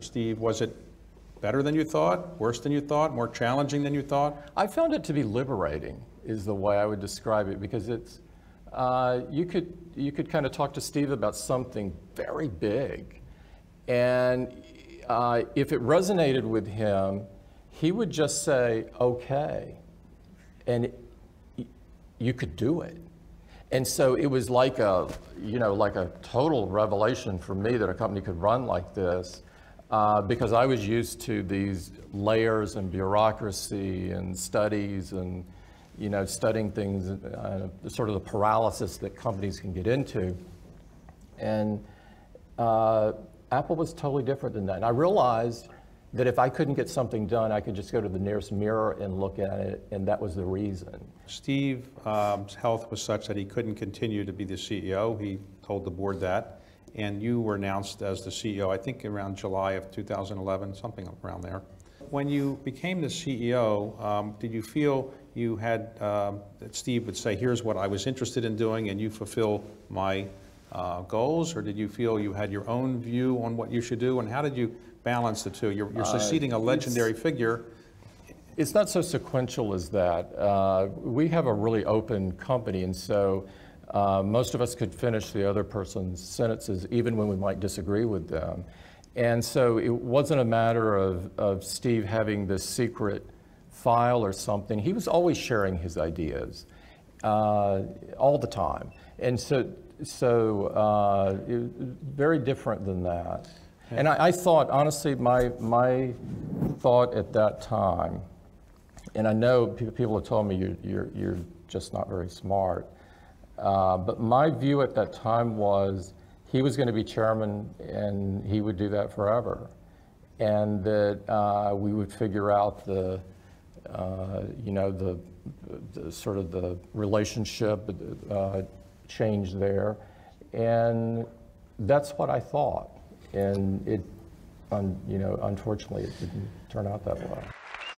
Steve, was it better than you thought, worse than you thought, more challenging than you thought? I found it to be liberating, is the way I would describe it, because it's uh, you could you could kind of talk to Steve about something very big, and uh, if it resonated with him, he would just say, "Okay," and y- you could do it. And so it was like a, you know, like a total revelation for me that a company could run like this, uh, because I was used to these layers and bureaucracy and studies and, you know, studying things, uh, sort of the paralysis that companies can get into. And uh, Apple was totally different than that. And I realized that if I couldn't get something done, I could just go to the nearest mirror and look at it, and that was the reason. Steve's um, health was such that he couldn't continue to be the CEO. He told the board that. And you were announced as the CEO, I think around July of 2011, something around there. When you became the CEO, um, did you feel you had, um, that Steve would say, here's what I was interested in doing, and you fulfill my uh, goals? Or did you feel you had your own view on what you should do? And how did you balance the two? You're, you're succeeding a legendary figure. It's not so sequential as that. Uh, we have a really open company, and so uh, most of us could finish the other person's sentences even when we might disagree with them. And so it wasn't a matter of, of Steve having this secret file or something. He was always sharing his ideas uh, all the time. And so, so uh, very different than that. And I, I thought, honestly, my, my thought at that time, and I know people have told me you're, you're, you're just not very smart, uh, but my view at that time was he was going to be chairman and he would do that forever. And that uh, we would figure out the, uh, you know, the, the sort of the relationship uh, change there. And that's what I thought. And it, un, you know, unfortunately, it didn't turn out that way.